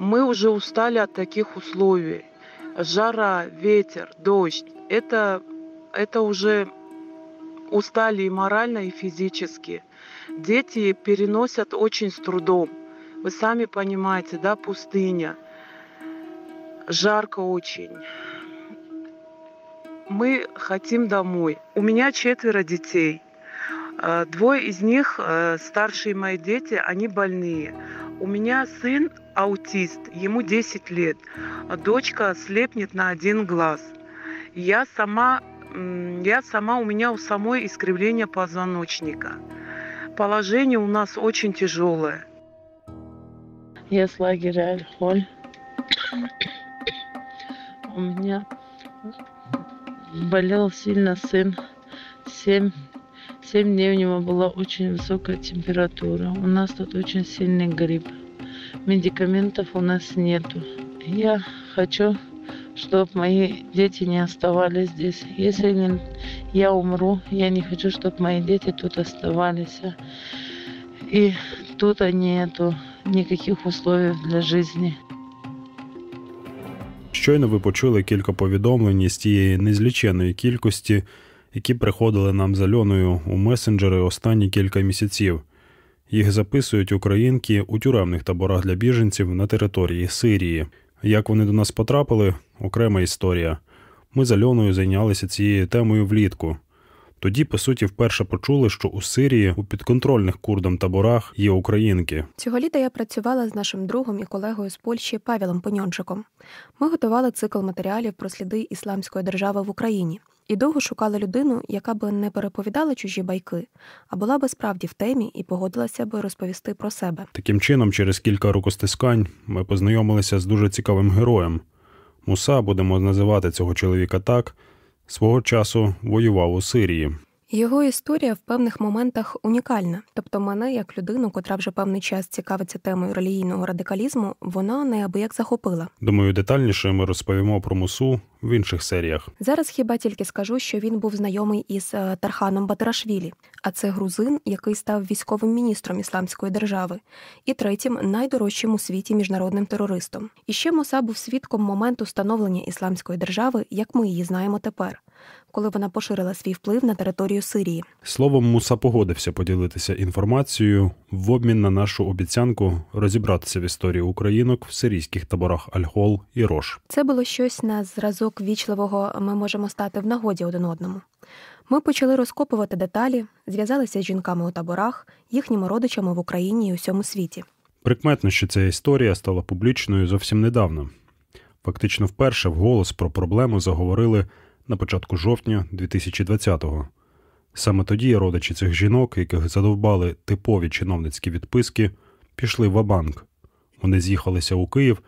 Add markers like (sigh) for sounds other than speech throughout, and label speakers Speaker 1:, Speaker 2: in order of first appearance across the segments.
Speaker 1: Мы уже устали от таких условий. Жара, ветер, дождь. Это, это уже устали и морально, и физически. Дети переносят очень с трудом. Вы сами понимаете, да, пустыня. Жарко очень. Мы хотим домой. У меня четверо детей. Э, Двое из них, э, старшие мои дети, они больные. У меня сын аутист, ему 10 лет. Дочка слепнет на один глаз. Я сама, я сама, у меня у самой искривление позвоночника. Положение у нас очень тяжелое.
Speaker 2: Я с лагеря Альхоль. У меня болел сильно сын. Семь, семь дней у него была очень высокая температура. У нас тут очень сильный грипп. Медикаментов у нас нету. Я хочу, чтобы мои дети не оставались здесь. Если не- я умру, я не хочу, чтобы мои дети тут оставались. И тут нету никаких условий для жизни.
Speaker 3: Щойно ви почули кілька повідомлень із тієї незліченої кількості, які приходили нам з Альоною у месенджери останні кілька місяців. Їх записують українки у тюремних таборах для біженців на території Сирії. Як вони до нас потрапили окрема історія. Ми з Альоною зайнялися цією темою влітку. Тоді, по суті, вперше почули, що у Сирії у підконтрольних курдам таборах є українки.
Speaker 4: Цього літа я працювала з нашим другом і колегою з Польщі Павелом Поньончиком. Ми готували цикл матеріалів про сліди ісламської держави в Україні і довго шукали людину, яка би не переповідала чужі байки, а була би справді в темі і погодилася би розповісти про себе.
Speaker 3: Таким чином, через кілька рукостискань ми познайомилися з дуже цікавим героєм. Муса, будемо називати цього чоловіка так, свого часу воював у Сирії.
Speaker 4: Його історія в певних моментах унікальна. Тобто, мене, як людину, котра вже певний час цікавиться темою релігійного радикалізму, вона неабияк захопила.
Speaker 3: Думаю, детальніше ми розповімо про Мусу в інших серіях.
Speaker 4: Зараз хіба тільки скажу, що він був знайомий із е, Тарханом Батарашвілі, а це грузин, який став військовим міністром ісламської держави, і третім найдорожчим у світі міжнародним терористом. І ще Моса був свідком моменту становлення ісламської держави, як ми її знаємо тепер, коли вона поширила свій вплив на територію Сирії.
Speaker 3: Словом, Муса погодився поділитися інформацією в обмін на нашу обіцянку розібратися в історії українок в сирійських таборах Аль-Хол і Рош.
Speaker 4: Це було щось на зразок вічливого ми можемо стати в нагоді один одному. Ми почали розкопувати деталі, зв'язалися з жінками у таборах, їхніми родичами в Україні і усьому світі.
Speaker 3: Прикметно, що ця історія стала публічною зовсім недавно. Фактично, вперше вголос про проблему заговорили на початку жовтня 2020-го. Саме тоді родичі цих жінок, яких задовбали типові чиновницькі відписки, пішли в Абанк. Вони з'їхалися у Київ,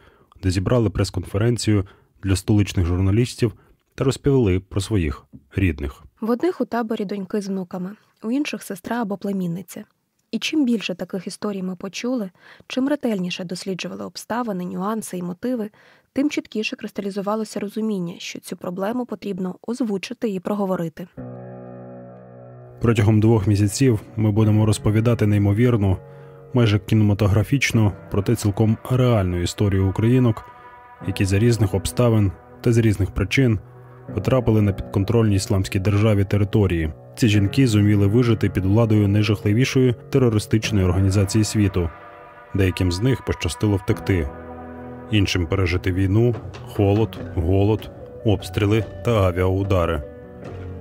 Speaker 3: де зібрали прес-конференцію для столичних журналістів та розповіли про своїх рідних.
Speaker 4: В одних у таборі доньки з внуками, у інших сестра або племінниця. І чим більше таких історій ми почули, чим ретельніше досліджували обставини, нюанси і мотиви, тим чіткіше кристалізувалося розуміння, що цю проблему потрібно озвучити і проговорити.
Speaker 3: Протягом двох місяців ми будемо розповідати неймовірну, майже кінематографічну, проте цілком реальну історію українок, які за різних обставин та з різних причин потрапили на підконтрольні ісламській державі території. Ці жінки зуміли вижити під владою найжахливішої терористичної організації світу. Деяким з них пощастило втекти, іншим пережити війну, холод, голод, обстріли та авіаудари.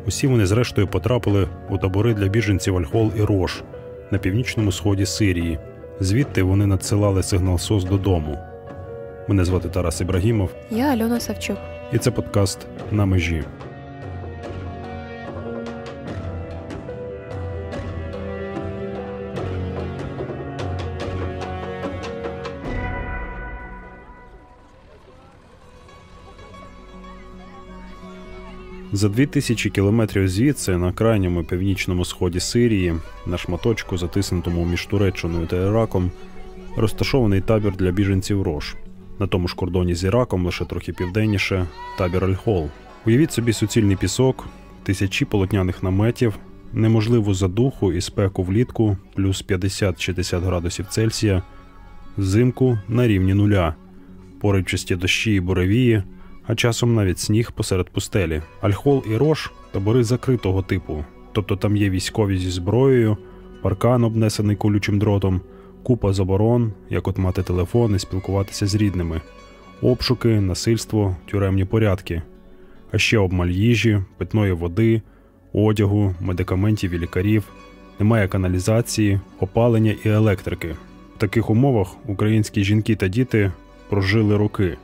Speaker 3: Усі вони зрештою потрапили у табори для біженців Альхол і Рош на північному сході Сирії. Звідти вони надсилали сигнал СОС додому. Мене звати Тарас Ібрагімов,
Speaker 4: Я Альона Савчук.
Speaker 3: і це подкаст на межі. За дві тисячі кілометрів звідси, на крайньому північному сході Сирії, на шматочку, затиснутому між Туреччиною та Іраком, розташований табір для біженців Рош. На тому ж кордоні з Іраком, лише трохи південніше, табір Аль-Хол. Уявіть собі суцільний пісок, тисячі полотняних наметів, неможливу задуху і спеку влітку, плюс 50-60 градусів Цельсія, взимку на рівні нуля. поривчасті дощі і буревії, а часом навіть сніг посеред пустелі. Альхол і Рош табори закритого типу, тобто там є військові зі зброєю, паркан, обнесений колючим дротом, купа заборон, як от мати телефон і спілкуватися з рідними, обшуки, насильство, тюремні порядки, а ще обмаль їжі, питної води, одягу, медикаментів і лікарів, немає каналізації, опалення і електрики. В таких умовах українські жінки та діти прожили роки.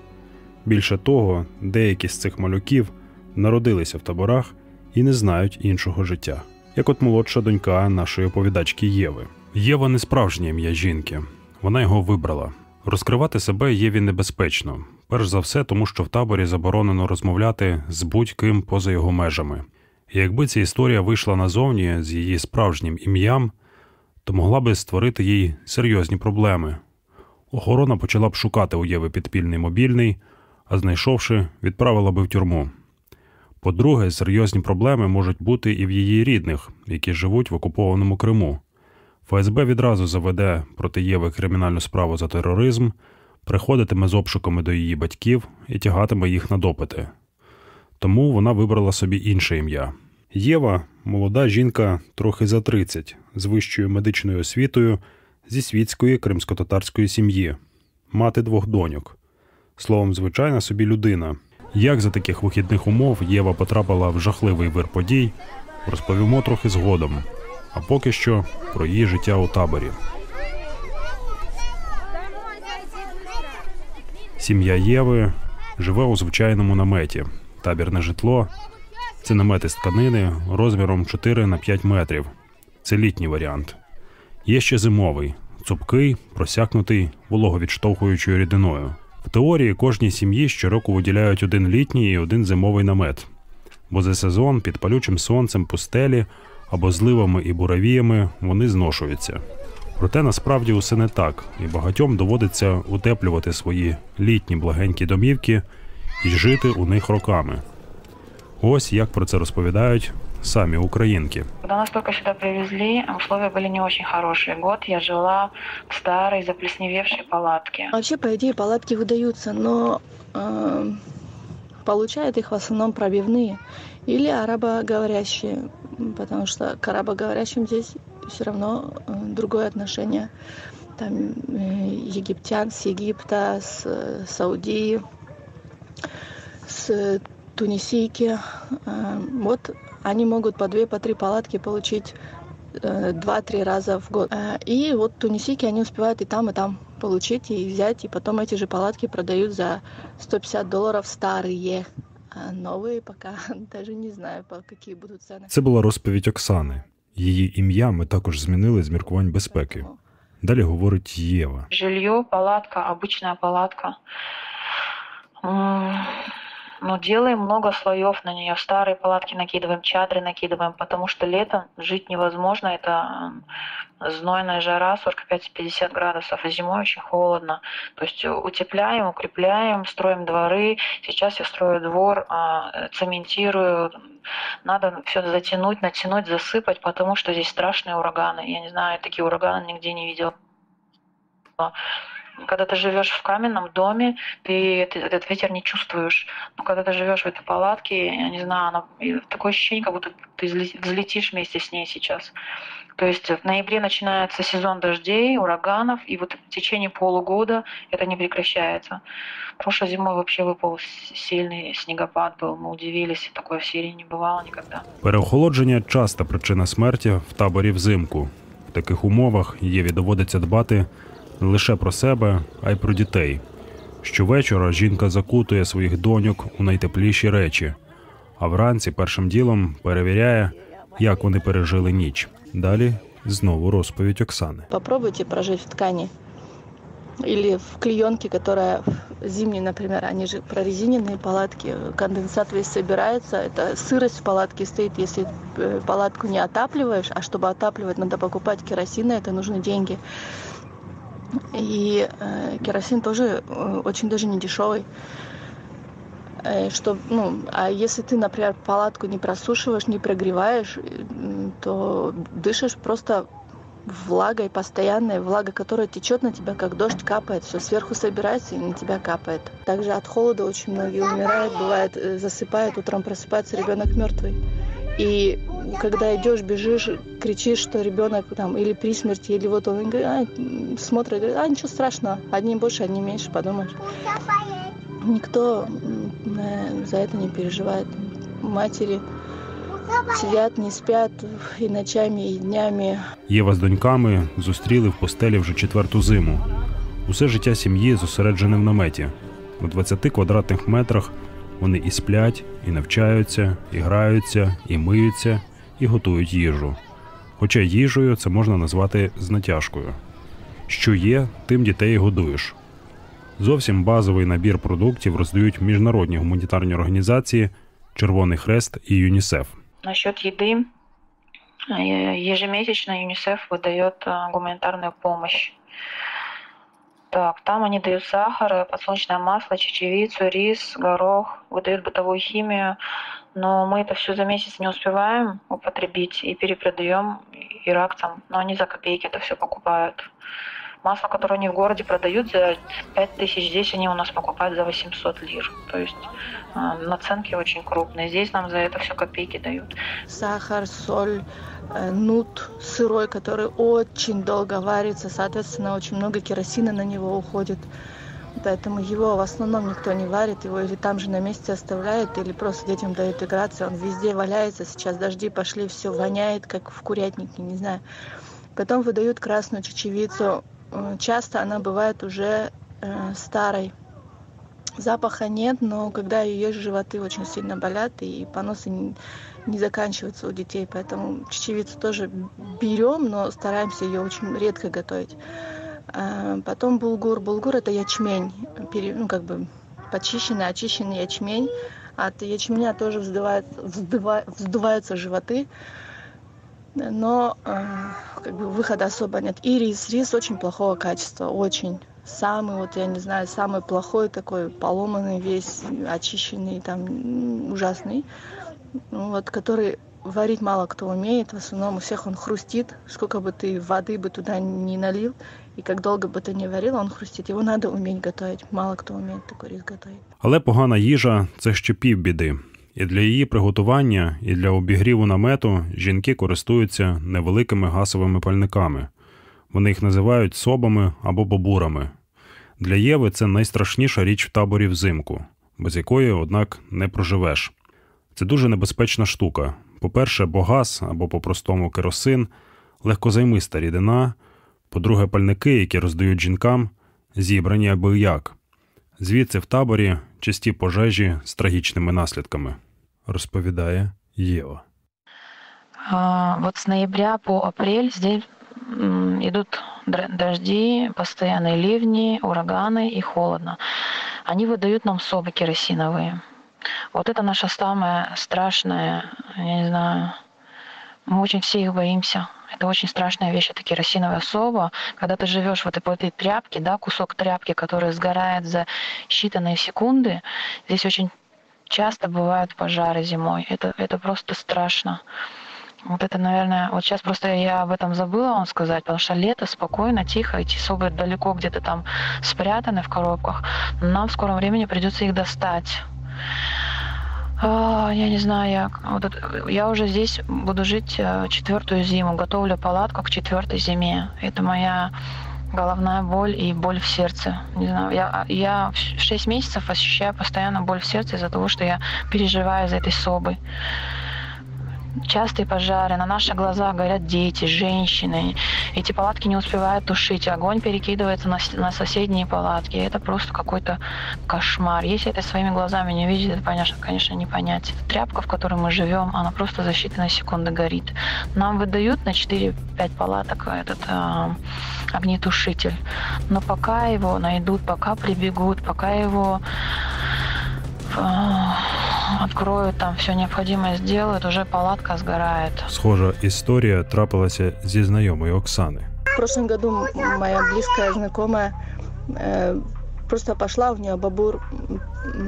Speaker 3: Більше того, деякі з цих малюків народилися в таборах і не знають іншого життя, як от молодша донька нашої оповідачки Єви. Єва не справжнє ім'я жінки, вона його вибрала. Розкривати себе Єві небезпечно, перш за все, тому що в таборі заборонено розмовляти з будь-ким поза його межами. І якби ця історія вийшла назовні з її справжнім ім'ям, то могла би створити їй серйозні проблеми. Охорона почала б шукати у Єви підпільний мобільний, а знайшовши, відправила би в тюрму. По-друге, серйозні проблеми можуть бути і в її рідних, які живуть в окупованому Криму. ФСБ відразу заведе проти Єви кримінальну справу за тероризм, приходитиме з обшуками до її батьків і тягатиме їх на допити. Тому вона вибрала собі інше ім'я. Єва молода жінка трохи за 30, з вищою медичною освітою, зі світської кримсько-татарської сім'ї, мати двох доньок. Словом, звичайна собі людина. Як за таких вихідних умов Єва потрапила в жахливий вир подій, розповімо трохи згодом. А поки що про її життя у таборі. Сім'я Єви живе у звичайному наметі. Табірне житло це намети з тканини розміром 4 на 5 метрів. Це літній варіант. Є ще зимовий, цупкий, просякнутий вологовідштовхуючою рідиною. В теорії кожній сім'ї щороку виділяють один літній і один зимовий намет, бо за сезон під палючим сонцем пустелі або зливами і буравіями вони зношуються. Проте насправді усе не так, і багатьом доводиться утеплювати свої літні благенькі домівки і жити у них роками. Ось як про це розповідають самі українки.
Speaker 5: Когда нас только сюда привезли, условия были не очень хорошие. Год я жила в старой заплесневевшей палатке.
Speaker 6: Вообще, по идее, палатки выдаются, но э, получают их в основном пробивные или арабоговорящие, потому что к арабоговорящим здесь все равно э, другое отношение. Там э, египтян с Египта, с э, Саудии, с Тунисийки. Э, вот они могут по две, по три палатки получить э, два-три раза в год. Э, И вот тунисийки, они успевают и там, и там получить, и взять, и потом эти же палатки продают за 150 долларов старые. А новые пока (laughs) даже не знаю, по какие будут цены.
Speaker 3: Це була розповідь Оксани. Її ім'я ми також змінили з міркувань безпеки. Далі говорить Єва.
Speaker 5: Жилье, палатка, обычная палатка. М, Ну, делаем много слоев на нее. Старые палатки накидываем, чадры накидываем, потому что летом жить невозможно. Это знойная жара, 45-50 градусов, а зимой очень холодно. То есть утепляем, укрепляем, строим дворы. Сейчас я строю двор, а, цементирую. Надо все затянуть, натянуть, засыпать, потому что здесь страшные ураганы. Я не знаю, такие ураганы нигде не видела. Когда ты живешь в каменном доме, ты эт- этот ветер не чувствуешь. Но когда ты живешь в этой палатке, я не знаю, она, и такое ощущение, как будто ты взле- взлетишь вместе с ней сейчас. То есть в ноябре начинается сезон дождей, ураганов, и вот в течение полугода это не прекращается. Прошлой зимой вообще выпал с- сильный снегопад был, мы удивились, такое в Сирии не бывало никогда.
Speaker 3: Переохолодження часта причина смерті в таборі взимку. В таких умовах Єві доводиться дбати не лише про себе, а й про дітей. Щовечора жінка закутує своїх доньок у найтепліші речі, а вранці першим ділом перевіряє, як вони пережили ніч. Далі знову розповідь Оксани.
Speaker 6: Попробуйте прожить в ткани или в клеенке, которая зимней, например, они же прорезиненные палатки, конденсат весь собирается, это сырость в палатке стоит, если э, палатку не отапливаешь, а чтобы отапливать, надо покупать керосин, на это нужны деньги. И э, керосин тоже э, очень даже не дешевый. Э, Что, ну, а если ты, например, палатку не просушиваешь, не прогреваешь, э, то дышишь просто влагой постоянной, влага, которая течет на тебя, как дождь капает, все сверху собирается и на тебя капает. Также от холода очень многие умирают, бывает э, засыпает, утром просыпается ребенок мертвый. И когда идешь, бежишь, кричишь, что ребенок там или при смерти, или вот он говорит, а, смотрит, говорит, а ничего страшного, одни больше, одни меньше, подумаешь. Никто э, за это не переживает. Матери сидять, не спять і ночами, і днями.
Speaker 3: Єва з доньками зустріли в постелі вже четверту зиму. Усе життя сім'ї зосереджене в наметі. У 20 квадратних метрах вони і сплять, і навчаються, і граються, і миються, і готують їжу. Хоча їжею це можна назвати з натяжкою. Що є, тим дітей і годуєш. Зовсім базовий набір продуктів роздають міжнародні гуманітарні організації Червоний Хрест і ЮНІСЕФ.
Speaker 5: Насчет еды. Э, Ежемесячно ЮНИСЕФ выдает э, гуманитарную помощь. Так, там они дают сахар, э, подсолнечное масло, чечевицу, рис, горох, выдают бытовую химию. Но мы это все за месяц не успеваем употребить и перепродаем иракцам. Но они за копейки это все покупают. Масло, которое они в городе продают за 5000, здесь они у нас покупают за 800 лир. То есть э, наценки очень крупные. Здесь нам за это все копейки дают.
Speaker 6: Сахар, соль, э, нут сырой, который очень долго варится, соответственно, очень много керосина на него уходит. Поэтому его в основном никто не варит, его или там же на месте оставляют, или просто детям дают играться. Он везде валяется, сейчас дожди пошли, все воняет, как в курятнике, не знаю. Потом выдают красную чечевицу, часто она бывает уже э, старой. Запаха нет, но когда ее ешь, животы очень сильно болят, и поносы не, не заканчиваются у детей. Поэтому чечевицу тоже берем, но стараемся ее очень редко готовить. А потом булгур. Булгур это ячмень, ну как бы почищенный, очищенный ячмень. От ячменя тоже вздувает, вздува, вздуваются животы но э, как бы выхода особо нет. И рис, рис очень плохого качества, очень. Самый, вот я не знаю, самый плохой такой, поломанный весь, очищенный, там, ужасный. Ну, вот, который варить мало кто умеет, в основном у всех он хрустит, сколько бы ты воды бы туда не налил, и как долго бы ты не варил, он хрустит. Его надо уметь готовить, мало кто умеет такой рис готовить.
Speaker 3: Але погана їжа це ще півбіди. І для її приготування, і для обігріву намету жінки користуються невеликими гасовими пальниками. Вони їх називають собами або бобурами. Для Єви це найстрашніша річ в таборі взимку, без якої, однак, не проживеш. Це дуже небезпечна штука. По-перше, бо газ або по-простому керосин, легкозаймиста рідина, по-друге, пальники, які роздають жінкам, зібрані аби як. Звідси в таборі часті пожежі з трагічними наслідками розповідає Єва.
Speaker 5: Вот с ноября по апрель здесь идут дожди, постоянные ливни, ураганы и холодно. Они выдают нам собы керосиновые. Вот это наша самая страшная, я не знаю, мы очень все их боимся. Это очень страшная вещь, это керосиновая соба. Когда ты живешь в этой, в этой тряпке, да, кусок тряпки, который сгорает за считанные секунды, здесь очень часто бывают пожары зимой. Это, это просто страшно. Вот это, наверное, вот сейчас просто я об этом забыла вам сказать, потому что лето спокойно, тихо, эти собы далеко где-то там спрятаны в коробках. Но нам в скором времени придется их достать. А, я не знаю, я, вот это, я уже здесь буду жить э, четвертую зиму, готовлю палатку к четвертой зиме. Это моя головная боль и боль в сердце. Не знаю, я, я в 6 месяцев ощущаю постоянно боль в сердце из-за того, что я переживаю за этой собой частые пожары, на наши глаза горят дети, женщины. Эти палатки не успевают тушить, огонь перекидывается на, на соседние палатки. Это просто какой-то кошмар. Если это своими глазами не видеть, это, конечно, конечно, не понять. Эта тряпка, в которой мы живем, она просто за считанные секунды горит. Нам выдают на 4-5 палаток этот э, огнетушитель. Но пока его найдут, пока прибегут, пока его откроют там все необходимое сделают, уже палатка сгорает.
Speaker 3: Схожа історія трапилася зі знайомою Оксани.
Speaker 6: В прошлом году моя близкая знакомая э, просто пошла, у нее бабур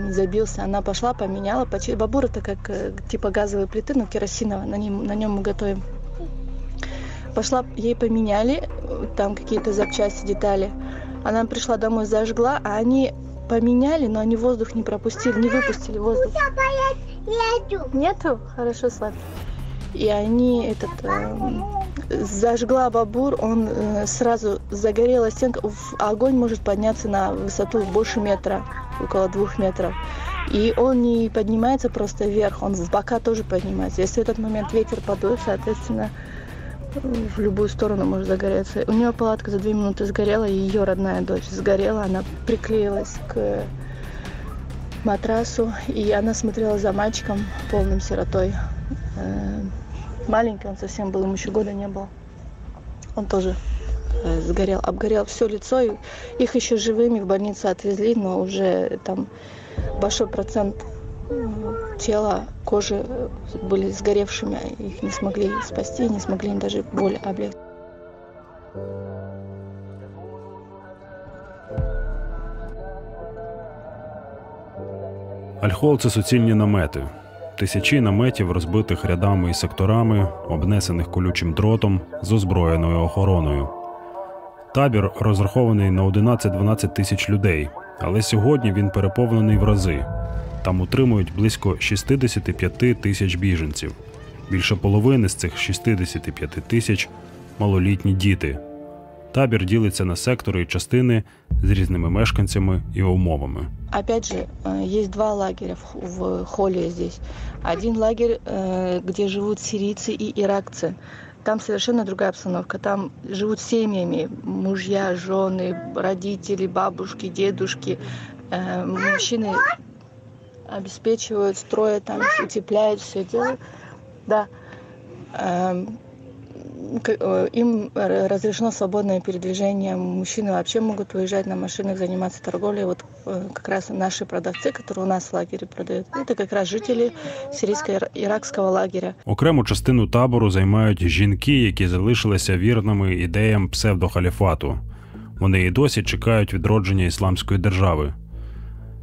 Speaker 6: забился, она пошла, поменяла. Бабур это как э, типа газовые плиты, но керосиновые, на нем, на нем мы готовим. пошла, ей поменяли э, там какие-то запчасти, детали. Она пришла домой, зажгла, а они поменяли, но они воздух не пропустили, не выпустили воздух. Нету? Хорошо, сладкий. И они этот э, зажгла бабур, он э, сразу загорела стенка. Огонь может подняться на высоту больше метра, около двух метров. И он не поднимается просто вверх, он в бока тоже поднимается. Если в этот момент ветер подует, соответственно, в любую сторону может загореться. У нее палатка за две минуты сгорела, и ее родная дочь сгорела. Она приклеилась к матрасу, и она смотрела за мальчиком, полным сиротой. Э, Маленький он совсем был, ему еще года не было. Он тоже э, сгорел, обгорел все лицо. Их еще живыми в больницу отвезли, но уже там большой процент тела, кожи были сгоревшими, их не смогли спасти, не смогли даже боль облегчить.
Speaker 3: Альхол це суцільні намети. Тисячі наметів, розбитих рядами і секторами, обнесених колючим дротом з озброєною охороною. Табір розрахований на 11-12 тисяч людей, але сьогодні він переповнений в рази. Там утримують близько 65 тисяч біженців. Більше половини з цих 65 тисяч малолітні діти. Табір ділиться на сектори і частини з різними мешканцями і умовами.
Speaker 6: Опять же, э, есть два лагеря в, х- в холле здесь. Один лагерь, э, где живут сирийцы и иракцы. Там совершенно другая обстановка. Там живут семьями, мужья, жены, родители, бабушки, дедушки. Э, Мужчины обеспечивают, строят, там, утепляют, все делают. Да. Эм, к- э, Им р- разрешено свободное передвижение. Мужчины вообще могут выезжать на машинах, заниматься торговлей. Вот э, как раз наши продавцы, которые у нас в лагере продают, это как раз жители сирийско-иракского лагеря.
Speaker 3: Окрему частину табору займають жінки, які залишилися вірними ідеям псевдохаліфату. Вони і досі чекають відродження ісламської держави.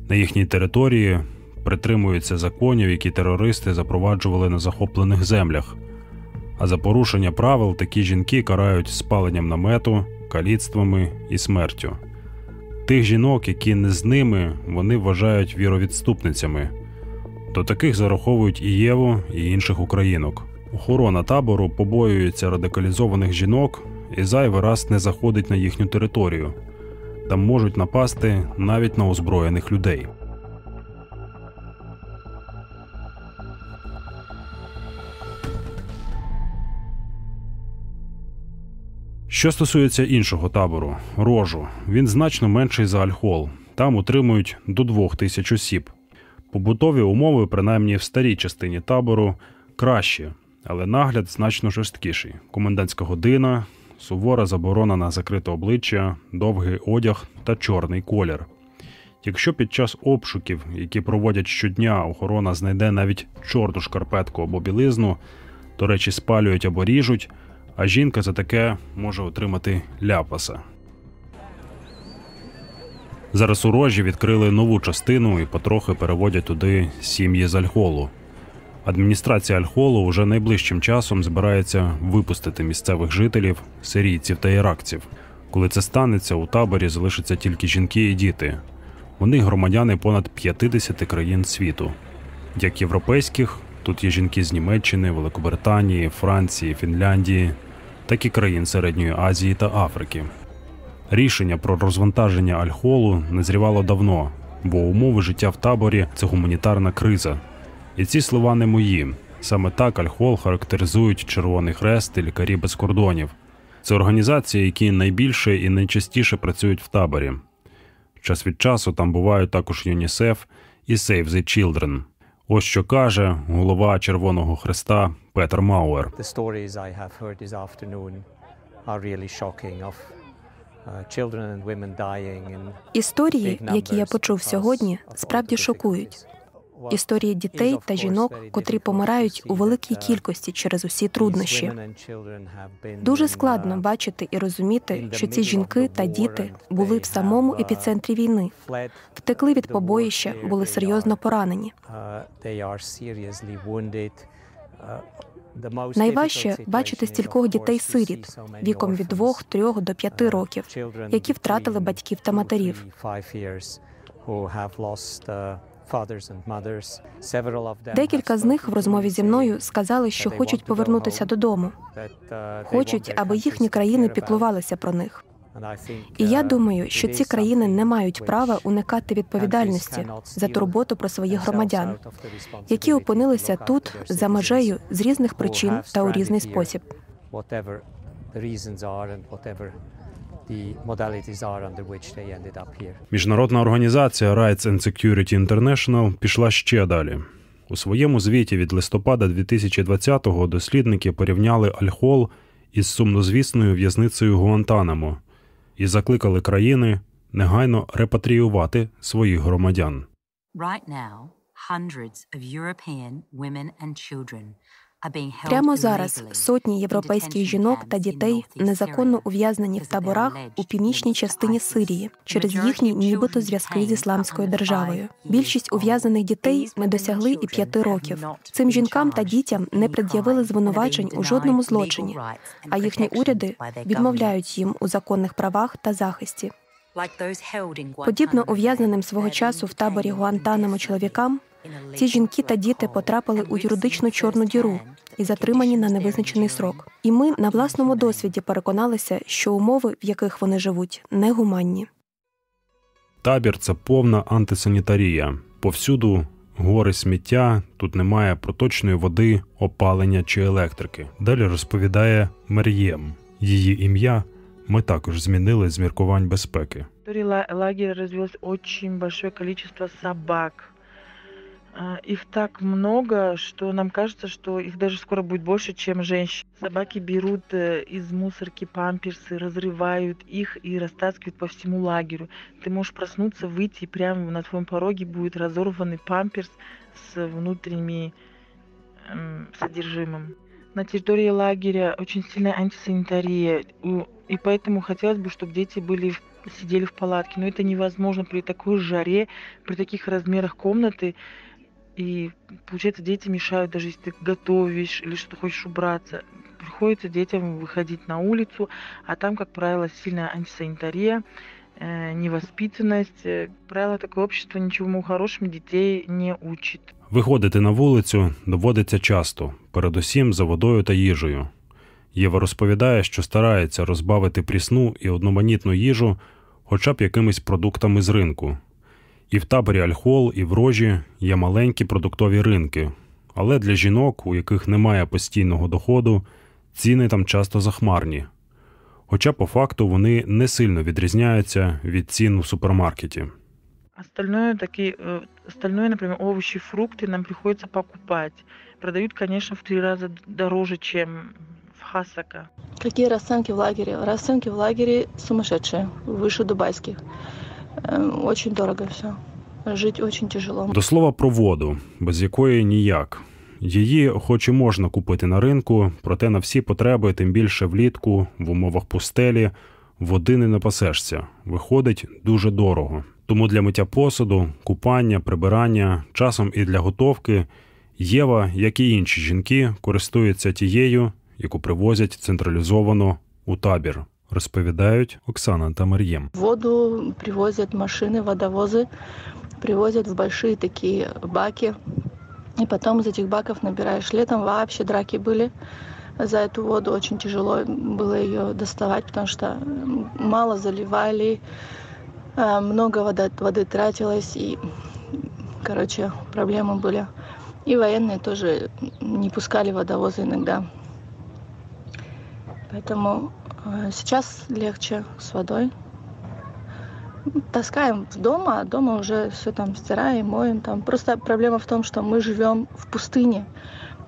Speaker 3: На їхній території притримуються законів, які терористи запроваджували на захоплених землях. А за порушення правил такі жінки карають спаленням намету, каліцтвами і смертю. Тих жінок, які не з ними, вони вважають віровідступницями. До таких зараховують і Єву, і інших українок. Охорона табору побоюється радикалізованих жінок і зайвий раз не заходить на їхню територію. Там можуть напасти навіть на озброєних людей. Що стосується іншого табору рожу, він значно менший за Альхол. Там утримують до двох тисяч осіб. Побутові умови, принаймні в старій частині табору, кращі, але нагляд значно жорсткіший. Комендантська година, сувора заборона на закрите обличчя, довгий одяг та чорний колір. Якщо під час обшуків, які проводять щодня, охорона знайде навіть чорну шкарпетку або білизну, то речі спалюють або ріжуть, а жінка за таке може отримати ляпаса. Зараз у рожі відкрили нову частину і потрохи переводять туди сім'ї з Альхолу. Адміністрація Альхолу вже найближчим часом збирається випустити місцевих жителів, сирійців та іракців. Коли це станеться, у таборі залишаться тільки жінки і діти. Вони громадяни понад 50 країн світу. Як європейських, тут є жінки з Німеччини, Великобританії, Франції, Фінляндії, так і країн Середньої Азії та Африки. Рішення про розвантаження Альхолу назрівало давно, бо умови життя в таборі це гуманітарна криза. І ці слова не мої. Саме так Альхол характеризують Червоний Хрест і лікарі без кордонів. Це організації, які найбільше і найчастіше працюють в таборі. Час від часу там бувають також ЮНІСЕФ і Save the Children. Ось що каже голова Червоного Хреста Петер Мауер.
Speaker 7: Uh,
Speaker 4: Історії, які я почув сьогодні, справді шокують. Історії дітей та жінок, котрі помирають у великій кількості через усі труднощі. Дуже складно бачити і розуміти, що ці жінки та діти були в самому епіцентрі війни, втекли від побоїща, були серйозно поранені. Найважче бачити стількох дітей-сиріт віком від 2, 3 до 5 років, які втратили батьків та матерів. Декілька з них в розмові зі мною сказали, що хочуть повернутися додому, хочуть, аби їхні країни піклувалися про них. І я думаю, що ці країни не мають права уникати відповідальності за турботу про своїх громадян, які опинилися тут за межею з різних причин та у різний спосіб.
Speaker 3: Міжнародна організація Rights and Security International пішла ще далі. У своєму звіті від листопада 2020-го дослідники порівняли Альхол із сумнозвісною в'язницею Гуантанамо і закликали країни негайно репатріювати своїх громадян.
Speaker 8: Right now, hundreds of European women and children
Speaker 4: Прямо зараз сотні європейських жінок та дітей незаконно ув'язнені в таборах у північній частині Сирії через їхні нібито зв'язки з ісламською державою. Більшість ув'язаних дітей не досягли і п'яти років. Цим жінкам та дітям не пред'явили звинувачень у жодному злочині, а їхні уряди відмовляють їм у законних правах та захисті. Подібно ув'язненим свого часу в таборі Гуантанамо чоловікам. Ці жінки та діти потрапили у юридичну чорну діру і затримані на невизначений срок. І ми на власному досвіді переконалися, що умови, в яких вони живуть, негуманні.
Speaker 3: Табір це повна антисанітарія. Повсюду гори сміття, тут немає проточної води, опалення чи електрики. Далі розповідає Мер'єм. Її ім'я ми також змінили з міркувань безпеки.
Speaker 1: лагеря розвилось дуже велике кількість собак. Их так много, что нам кажется, что их даже скоро будет больше, чем женщин. Собаки берут э, из мусорки памперсы, разрывают их и растаскивают по всему лагерю. Ты можешь проснуться, выйти, и прямо на твоем пороге будет разорванный памперс с внутренними эм, содержимым. На территории лагеря очень сильная антисанитария, и поэтому хотелось бы, чтобы дети были сидели в палатке, но это невозможно при такой жаре, при таких размерах комнаты. И получается, дети мешают, даже если ты готовишь или что-то хочешь убраться. Приходится детям выходить на улицу, а там, как правило, сильная антисанитария, э, невоспитанность. Правило такое общество ничему хорошим дітей не учить.
Speaker 3: Виходити на вулицю доводиться часто, передусім за водою та їжею. Єва розповідає, що старається розбавити прісну і одноманітну їжу хоча б якимись продуктами з ринку. І в таборі Альхол, і в рожі є маленькі продуктові ринки, але для жінок, у яких немає постійного доходу, ціни там часто захмарні. Хоча по факту вони не сильно відрізняються від цін у супермаркеті.
Speaker 1: Остальное, такие, э, остальное, например, овощи, фрукты нам приходится покупать. Продают, конечно, в три раза дороже, чем в Хасака.
Speaker 6: Какие расценки в лагере? Расценки в лагере сумасшедшие, выше дубайских. Очень дорого все. Жить очень тяжело.
Speaker 3: До слова про воду, без якої ніяк. Її, хоч і можна купити на ринку, проте на всі потреби, тим більше влітку, в умовах пустелі, води не напасешся. Виходить дуже дорого. Тому для миття посуду, купання, прибирання, часом і для готовки Єва, як і інші жінки, користується тією, яку привозять централізовано у табір. Розповідають Оксана та Мар'єм.
Speaker 6: Воду привозят машины, водовозы, привозят в большие такие баки. И потом из этих баков набираешь. Летом вообще драки были за эту воду. Очень тяжело было ее доставать, потому что мало заливали, много воды, воды тратилось. И, короче, проблемы были. И военные тоже не пускали водовозы иногда. Поэтому сейчас легче с водой. Таскаем дома, а дома уже все там стираем, моем. Там. Просто проблема в том, что мы живем в пустыне.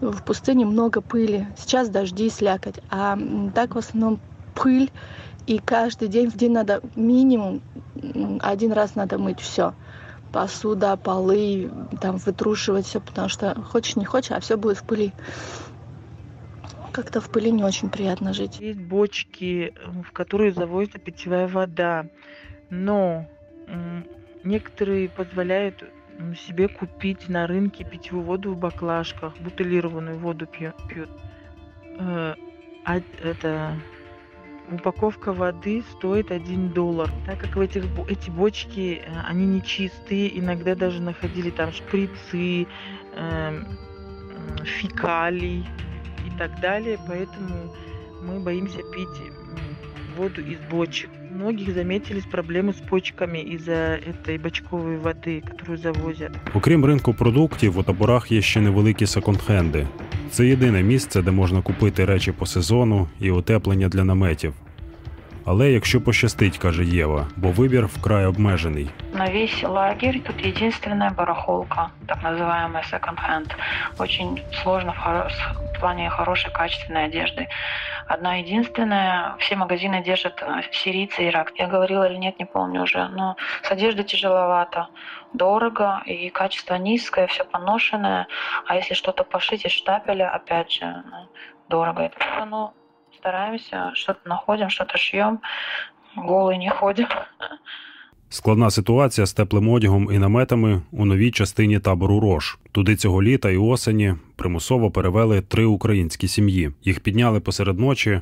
Speaker 6: В пустыне много пыли. Сейчас дожди, слякоть. А так в основном пыль. И каждый день в день надо минимум один раз надо мыть все. Посуда, полы, там вытрушивать все, потому что хочешь не хочешь, а все будет в пыли. Как-то в пыли не очень приятно жить.
Speaker 1: Есть бочки, в которые завозится питьевая вода, но некоторые позволяют себе купить на рынке питьевую воду в баклажках, бутылированную воду пьют.
Speaker 2: э, а, это упаковка воды стоит 1 доллар. Так как в этих, эти бочки, э, они не чистые, иногда даже находили там шприцы, э, фекалий так далее, поэтому мы боимся пить воду из бочек. У многих заметились проблеми з почками із-за цієї бочкової води, яку завозять.
Speaker 3: Окрім ринку продуктів, у таборах є ще невеликі секонд-хенди. Це єдине місце, де можна купити речі по сезону і утеплення для наметів. Але якщо пощастить, каже Єва, бо вибір вкрай обмежений.
Speaker 5: На весь лагерь тут единственная барахолка, так называемая секонд-хенд. Очень сложно в, плане хорошей качественной одежды. Одна единственная, все магазины держат э, сирийцы ирак. Я говорила или нет, не помню уже, но с одеждой тяжеловато, дорого и качество низкое, все поношенное. А если что-то пошить из штапеля, опять же, ну, дорого. Ну, стараемся, что-то находим, что-то шьем, голые не ходим.
Speaker 3: Складна ситуація з теплим одягом і наметами у новій частині табору Рош. Туди цього літа і осені примусово перевели три українські сім'ї. Їх підняли посеред ночі,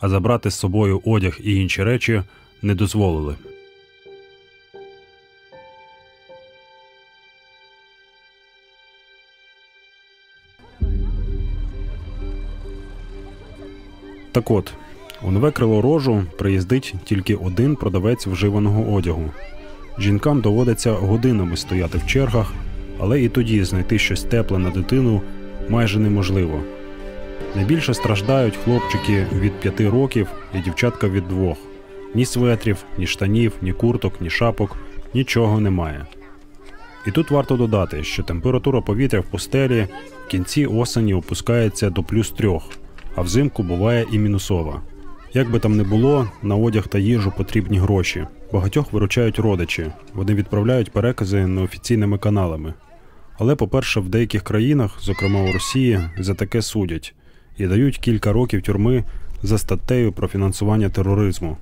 Speaker 3: а забрати з собою одяг і інші речі не дозволили. Так от, у нове крило рожу приїздить тільки один продавець вживаного одягу. Жінкам доводиться годинами стояти в чергах, але і тоді знайти щось тепле на дитину майже неможливо. Найбільше страждають хлопчики від п'яти років і дівчатка від двох. Ні светрів, ні штанів, ні курток, ні шапок, нічого немає. І тут варто додати, що температура повітря в пустелі в кінці осені опускається до плюс трьох, а взимку буває і мінусова. Як би там не було, на одяг та їжу потрібні гроші. Багатьох виручають родичі, вони відправляють перекази неофіційними каналами. Але, по-перше, в деяких країнах, зокрема у Росії, за таке судять і дають кілька років тюрми за статтею про фінансування тероризму.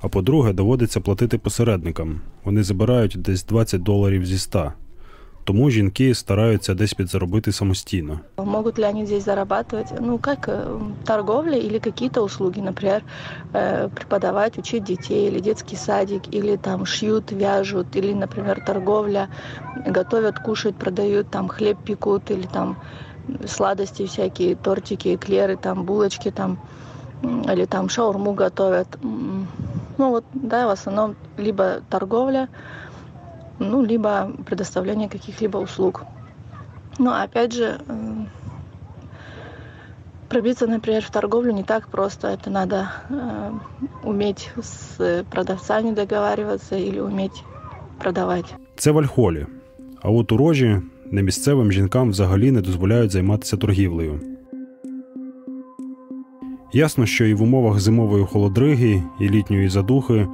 Speaker 3: А по-друге, доводиться платити посередникам. Вони забирають десь 20 доларів зі 100. Тому жінки стараються десь підзаробити самостійно.
Speaker 6: Могут ли они здесь зарабатывать? Ну, как э, торговля или какие-то услуги, например, э, преподавать, учить детей, или детский садик, или там шьют, вяжут, или, например, торговля, готовят, кушать, продают, там хлеб пекут, или там сладости всякие, тортики, эклеры, там булочки, там, или там шаурму готовят. Ну вот, да, в основном либо торговля, ну, либо предоставление каких-либо услуг. Но опять же, пробиться, например, в торговлю не так просто. Это надо э, уметь с продавцами договариваться или уметь продавати.
Speaker 3: Це в Альхолі. А от у рожі немісцевим жінкам взагалі не дозволяють займатися торгівлею. Ясно, що і в умовах зимової холодриги і літньої задухи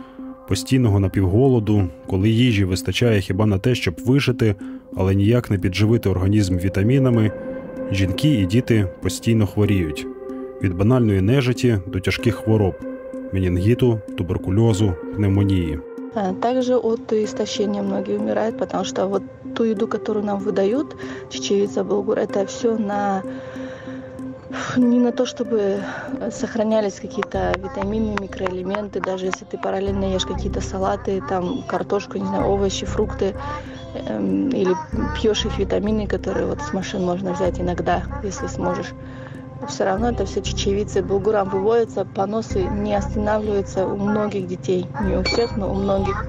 Speaker 3: постійного напівголоду, коли їжі вистачає хіба на те, щоб вижити, але ніяк не підживити організм вітамінами, жінки і діти постійно хворіють від банальної нежиті до тяжких хвороб менінгіту, туберкульозу, пневмонії.
Speaker 6: Также от истощения многие умирают, потому что вот ту еду, которую нам выдают, чечевица, булгур, это все на не на то, чтобы сохранялись какие-то витамины, микроэлементы, даже если ты параллельно ешь какие-то салаты, там картошку, не знаю, овощи, фрукты, эм, или пьешь их витамины, которые вот с машин можно взять иногда, если сможешь. Все равно это все чечевицы, булгурам выводятся, поносы не останавливаются у многих детей, не у всех, но у многих.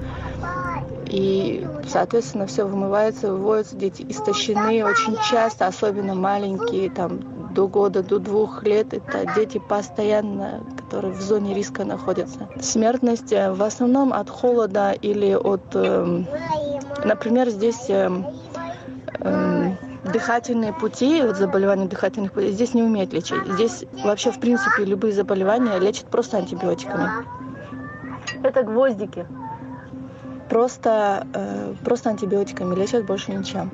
Speaker 6: И, соответственно, все вымывается, выводятся, дети истощены очень часто, особенно маленькие, там, до года, до двух лет. Это дети постоянно, которые в зоне риска находятся. Смертность э, в основном от холода или от, эм, например, здесь эм, эм, дыхательные пути, вот заболевания дыхательных путей, здесь не умеют лечить. Здесь вообще, в принципе, любые заболевания лечат просто антибиотиками. Это гвоздики. Просто, э, просто антибиотиками лечат больше ничем.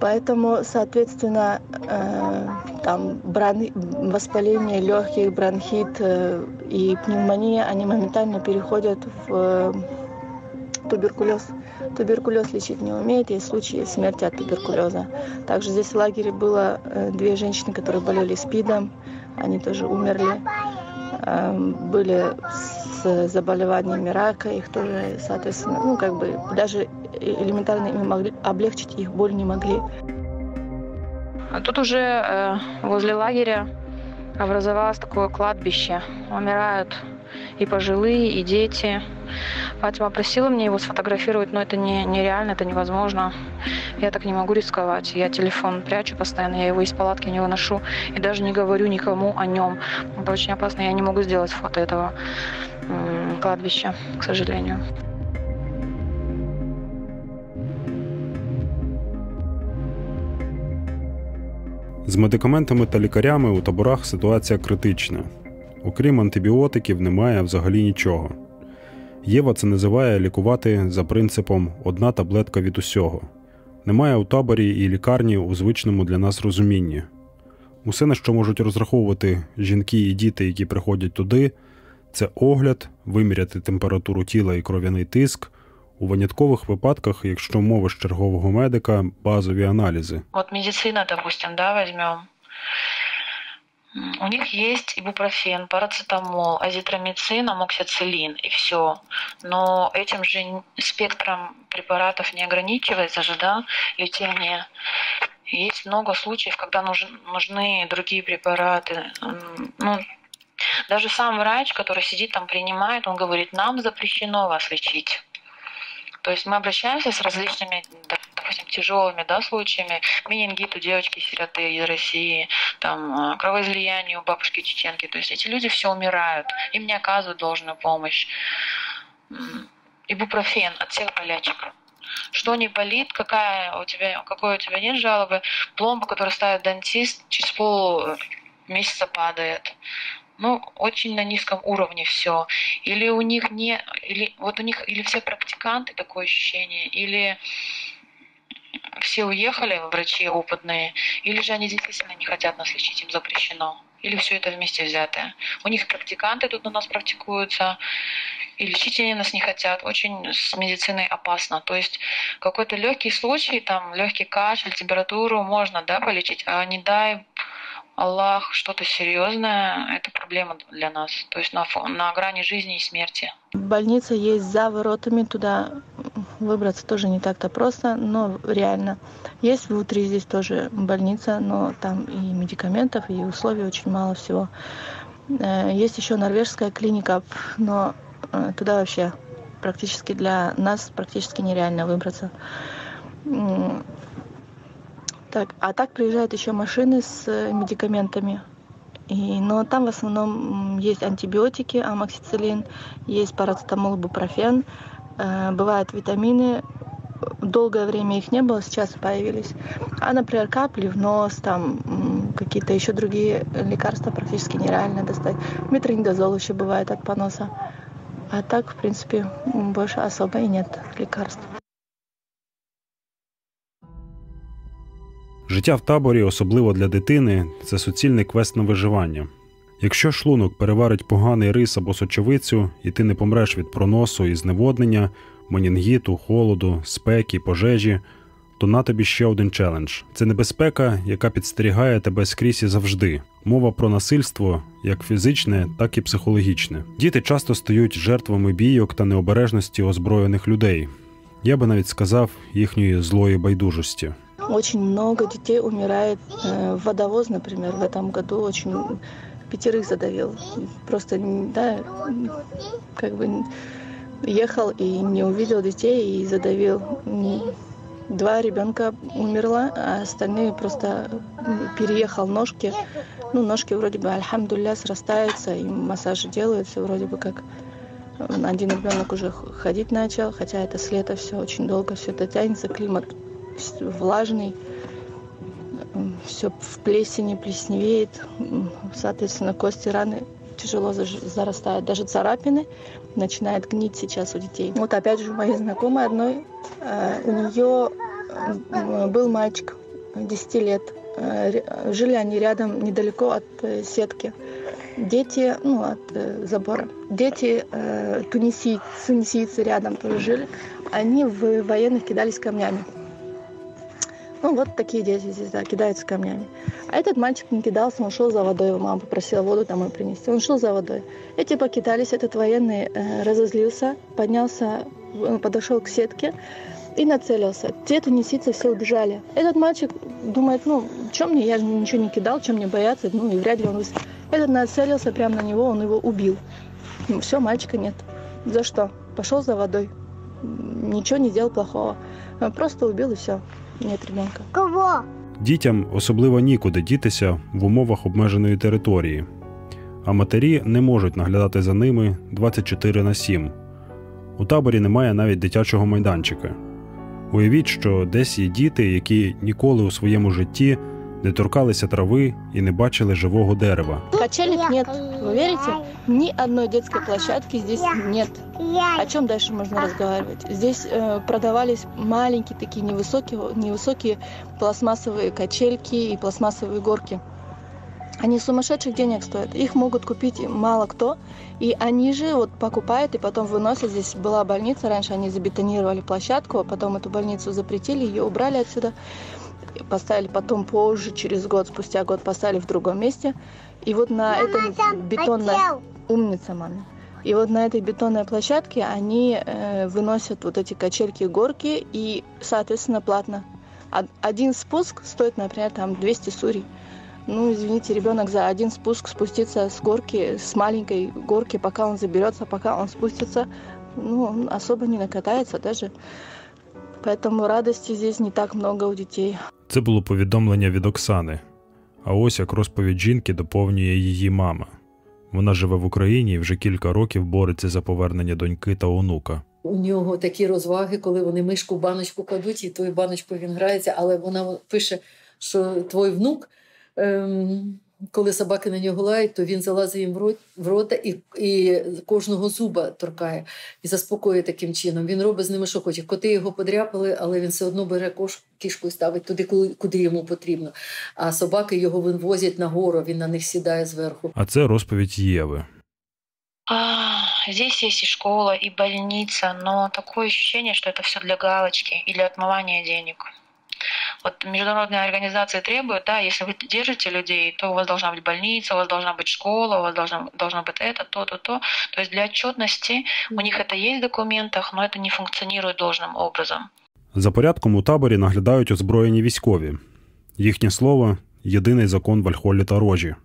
Speaker 6: Поэтому, соответственно, э, там бран... воспаление легких, бронхит э, и пневмония, они моментально переходят в туберкулез. Туберкулез лечить не умеет, есть случаи смерти от туберкулеза. Также здесь в лагере было э, две женщины, которые болели СПИДом, они тоже умерли. Эм, были с заболеваниями рака, их тоже, соответственно, ну, как бы даже элементарно им могли облегчить их боль не могли.
Speaker 5: А тут уже э, возле лагеря образовалось такое кладбище. Умирают и пожилые, и дети. Фатима просила мне его сфотографировать, но это не, нереально, это невозможно. Я так не могу рисковать. Я телефон прячу постоянно, я его из палатки не выношу и даже не говорю никому о нем. Это очень опасно, я не могу сделать фото этого кладбища, к сожалению.
Speaker 3: З медикаментами та лікарями у таборах ситуація критична. Окрім антибіотиків, немає взагалі нічого. Єва це називає лікувати за принципом одна таблетка від усього. Немає у таборі і лікарні у звичному для нас розумінні. Усе, на що можуть розраховувати жінки і діти, які приходять туди, це огляд, виміряти температуру тіла і кров'яний тиск. У виняткових випадках, якщо мова з чергового медика, базові аналізи.
Speaker 5: От медицина, допустим, да, візьмемо. У них есть ибупрофен, парацетамол, азитромицин, амоксициллин и все. Но этим же спектром препаратов не ограничивается же, да, лечение. Есть много случаев, когда нужны другие препараты. Ну, даже сам врач, который сидит там, принимает, он говорит, нам запрещено вас лечить. То есть мы обращаемся с различными, допустим, тяжелыми да, случаями, менингит у девочки-сироты из России, там, а, кровоизлияние у бабушки чеченки. То есть эти люди все умирают, им не оказывают должную помощь. Ибупрофен от всех болячек что не болит, какая у тебя, какой у тебя нет жалобы, пломба, которую ставит дантист, через пол месяца падает ну, очень на низком уровне все. Или у них не, или вот у них, или все практиканты, такое ощущение, или все уехали, врачи опытные, или же они действительно не хотят нас лечить, им запрещено. Или все это вместе взятое. У них практиканты тут у нас практикуются, и лечить они нас не хотят. Очень с медициной опасно. То есть какой-то легкий случай, там легкий кашель, температуру можно да, полечить, а не дай Аллах, что-то серьезное, это проблема для нас. То есть на, на грани жизни и смерти.
Speaker 6: Больница есть за воротами, туда выбраться тоже не так-то просто, но реально. Есть внутри здесь тоже больница, но там и медикаментов, и условий очень мало всего. Э, есть еще норвежская клиника, но э, туда вообще практически для нас практически нереально выбраться. Так, а так приезжают еще машины с э, медикаментами. И, но там в основном есть антибиотики, амоксициллин, есть парацетамол, бупрофен, э, бывают витамины. Долгое время их не было, сейчас появились. А, например, капли в нос, там какие-то еще другие лекарства практически нереально достать. Метронидозол еще бывает от поноса. А так, в принципе, больше особо и нет лекарств.
Speaker 3: Життя в таборі, особливо для дитини, це суцільний квест на виживання. Якщо шлунок переварить поганий рис або сочовицю, і ти не помреш від проносу і зневоднення, менінгіту, холоду, спеки, пожежі, то на тобі ще один челендж це небезпека, яка підстерігає тебе скрізь і завжди. Мова про насильство як фізичне, так і психологічне. Діти часто стають жертвами бійок та необережності озброєних людей. Я би навіть сказав їхньої злої байдужості.
Speaker 6: Очень много детей умирает. Э, водовоз, например, в этом году очень пятерых задавил. Просто, да, как бы ехал и не увидел детей и задавил. Два ребенка умерла, а остальные просто переехал ножки. Ну, ножки вроде бы, альхамдулля, срастаются, и массажи делают, все вроде бы как один ребенок уже ходить начал, хотя это с лета все очень долго, все это тянется, климат влажный, все в плесени, плесневеет, соответственно, кости, раны тяжело зарастают, даже царапины начинает гнить сейчас у детей. Вот опять же у моей знакомой одной, э, у нее э, был мальчик 10 лет, э, жили они рядом, недалеко от сетки. дети, ну, от забора, дети э, тунисийцы, тунисийцы рядом тоже жили, они в военных кидались камнями. Ну, вот такие дети здесь, да, кидаются камнями. А этот мальчик не кидался, он шел за водой, его мама попросила воду домой принести. Он шел за водой. Эти покидались, этот военный э, разозлился, поднялся, подошел к сетке и нацелился. Те тунисийцы все убежали. Этот мальчик думает, ну, чем мне, я же ничего не кидал, чем мне бояться, ну, и вряд ли он. Этот нацелился прямо на него, он его убил. Ну, все, мальчика нет. За что? Пошел за водой. Ничего не сделал плохого. Просто убил и все. Нет ребенка.
Speaker 9: Кого?
Speaker 3: Дітям особливо нікуди дітися в умовах обмеженої території, а матері не можуть наглядати за ними 24 на 7. У таборі немає навіть дитячого майданчика. Уявіть, що десь є діти, які ніколи у своєму житті не торкалися трави і не бачили живого дерева.
Speaker 6: Качелек нет. Вы верите? Ни одной детской площадки здесь нет. О чем дальше можно разговаривать? Здесь э, продавались маленькие такие невысокие, невысокие пластмассовые качельки и пластмассовые горки. Они сумасшедших денег стоят. Их могут купить мало кто. И они же вот покупают и потом выносят. Здесь была больница. Раньше они забетонировали площадку, а потом эту больницу запретили, ее убрали отсюда. Поставили потом позже, через год, спустя год поставили в другом месте. И вот на этой бетонной... Умница, маме. И вот на этой бетонной площадке они э, выносят вот эти качельки, горки и, соответственно, платно. Один спуск стоит, например, там 200 сурей. Ну, извините, ребенок за один спуск спуститься с горки, с маленькой горки, пока он заберется, пока он спустится, ну, он особо не накатается даже. Поэтому радости здесь не так много у детей.
Speaker 3: Це було повідомлення від Оксани. А ось як розповідь жінки доповнює її мама. Вона живе в Україні і вже кілька років бореться за повернення доньки та онука.
Speaker 10: У нього такі розваги, коли вони мишку в баночку кладуть, і тою баночкою він грається, але вона пише, що твій внук. Ем... Коли собаки на нього лають, то він залазить їм в рот в рота і і кожного зуба торкає і заспокоює таким чином. Він робить з ними, що хоче. Коти його подряпали, але він все одно бере кош, кішку і ставить туди, куди йому потрібно. А собаки його вивозять на гору, він на них сідає зверху.
Speaker 3: А це розповідь Єви.
Speaker 5: А, здесь есть и школа, и больница, но такое ощущение, что это все для галочки и для отмывания денег Вот международные организации требуют, да, если вы держите людей, то у вас должна быть больница, у вас должна быть школа, у вас должно, должно быть это, то, то, то. То есть для отчетности у них это есть в документах, но это не функционирует должным образом.
Speaker 3: За порядком у таборі наглядають озброєні військові. Їхнє слово єдиний закон в Альхолі та рожі.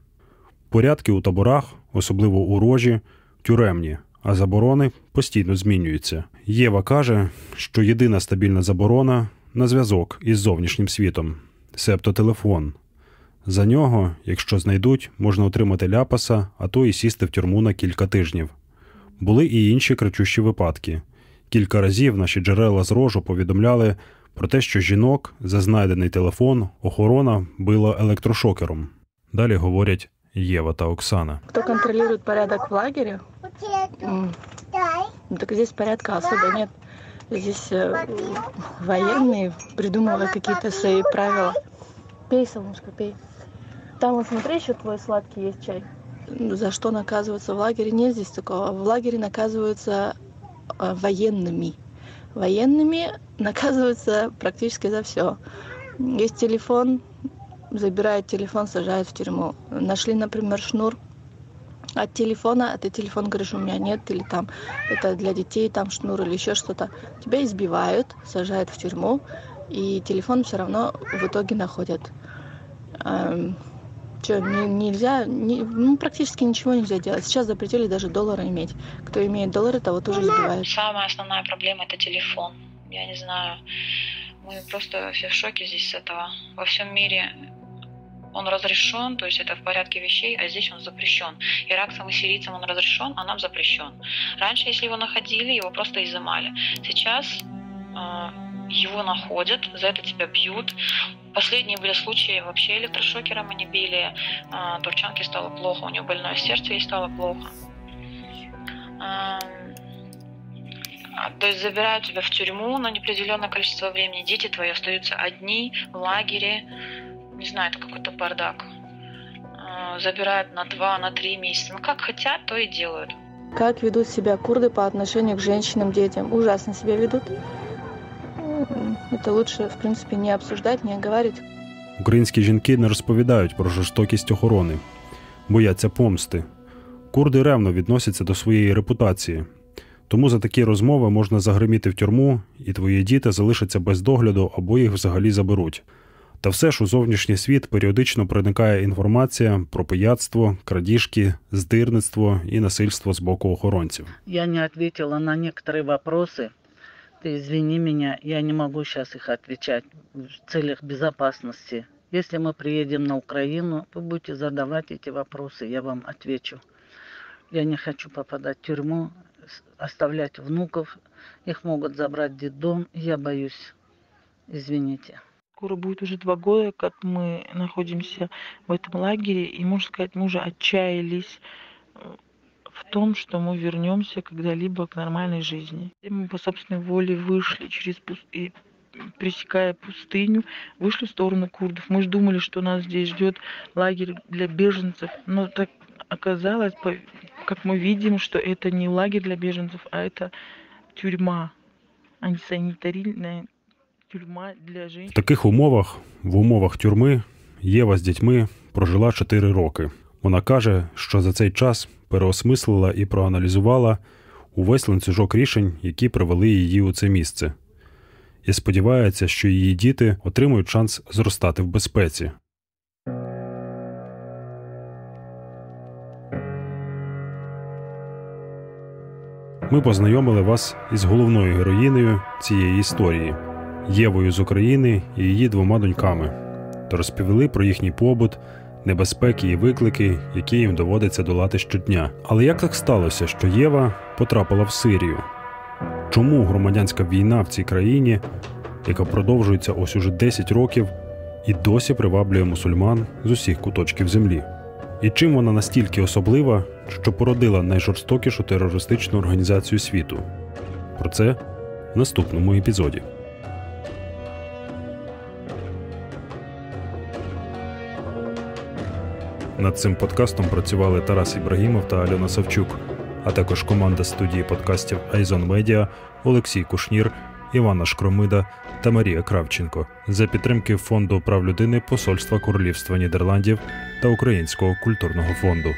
Speaker 3: Порядки у таборах, особливо у рожі, тюремні, а заборони постійно змінюються. Єва каже, що єдина стабільна заборона на зв'язок із зовнішнім світом, себто телефон. За нього, якщо знайдуть, можна отримати ляпаса, а то і сісти в тюрму на кілька тижнів. Були і інші кричущі випадки. Кілька разів наші джерела з рожу повідомляли про те, що жінок за знайдений телефон охорона била електрошокером. Далі говорять Єва та Оксана.
Speaker 6: Хто контролює порядок в лагері? Так здесь порядка особо нет. Здесь э, военные придумывают какие-то свои правила. Пей, солнышко, пей. Там вот смотри, еще твой сладкий есть чай. За что наказываются в лагере? Нет здесь такого. В лагере наказываются э, военными. Военными наказываются практически за все. Есть телефон, забирают телефон, сажают в тюрьму. Нашли, например, шнур от телефона, а ты телефон говоришь, у меня нет, или там это для детей, там шнур или еще что-то. Тебя избивают, сажают в тюрьму, и телефон все равно в итоге находят. Эм, что, не, нельзя, не, ну, практически ничего нельзя делать. Сейчас запретили даже доллары иметь. Кто имеет доллары, того тоже избивают.
Speaker 5: Самая основная проблема – это телефон. Я не знаю, мы просто все в шоке здесь с этого. Во всем мире он разрешен, то есть это в порядке вещей, а здесь он запрещен. Иракцам и сирийцам он разрешен, а нам запрещен. Раньше, если его находили, его просто изымали. Сейчас э, его находят, за это тебя бьют. Последние были случаи вообще электрошокером они били. Э, турчанке стало плохо, у нее больное сердце, ей стало плохо. Э, то есть забирают тебя в тюрьму на неопределенное количество времени. Дети твои остаются одни в лагере не знаю, это какой-то бардак. э, забирают на два, на три месяца. Ну, как хотят, то и делают.
Speaker 6: Как ведут себя курды по отношению к женщинам, детям? Ужасно себя ведут. Это лучше, в принципе, не обсуждать, не говорить.
Speaker 3: Українські жінки не розповідають про жорстокість охорони, бояться помсти. Курди ревно відносяться до своєї репутації, тому за такі розмови можна загриміти в тюрму, і твої діти залишаться без догляду або їх взагалі заберуть. Та все ж у зовнішній світ періодично проникає інформація про пияцтво, крадіжки, здирництво і насильство з боку охоронців.
Speaker 2: Я не ответила на некоторые вопросы. Ты извини меня, я не могу сейчас их отвечать в целях безопасности. Если мы приедем на Украину, вы будете задавать эти вопросы, я вам отвечу. Я не хочу попадать в тюрьму, с- оставлять внуков. Их могут забрать в детдом. Я боюсь. Извините.
Speaker 1: Скоро будет уже два года, как мы находимся в этом лагере, и, можно сказать, мы уже отчаялись э, в том, что мы вернемся когда-либо к нормальной жизни. И мы по собственной воле вышли через пус- и пересекая пустыню, вышли в сторону курдов. Мы же думали, что нас здесь ждет лагерь для беженцев, но так оказалось, как мы видим, что это не лагерь для беженцев, а это тюрьма, антисанитарийная тюрьма для женщин.
Speaker 3: В таких умовах, в умовах тюрми, Єва з дітьми прожила 4 роки. Вона каже, що за цей час переосмислила і проаналізувала увесь ланцюжок рішень, які привели її у це місце. І сподівається, що її діти отримують шанс зростати в безпеці. Ми познайомили вас із головною героїнею цієї історії Євою з України і її двома доньками, та розповіли про їхній побут, небезпеки і виклики, які їм доводиться долати щодня. Але як так сталося, що Єва потрапила в Сирію? Чому громадянська війна в цій країні, яка продовжується ось уже 10 років, і досі приваблює мусульман з усіх куточків землі? І чим вона настільки особлива, що породила найжорстокішу терористичну організацію світу? Про це в наступному епізоді. Над цим подкастом працювали Тарас Ібрагімов та Альона Савчук, а також команда студії подкастів Айзон Медіа, Олексій Кушнір, Івана Шкромида та Марія Кравченко за підтримки фонду прав людини Посольства Королівства Нідерландів та Українського культурного фонду.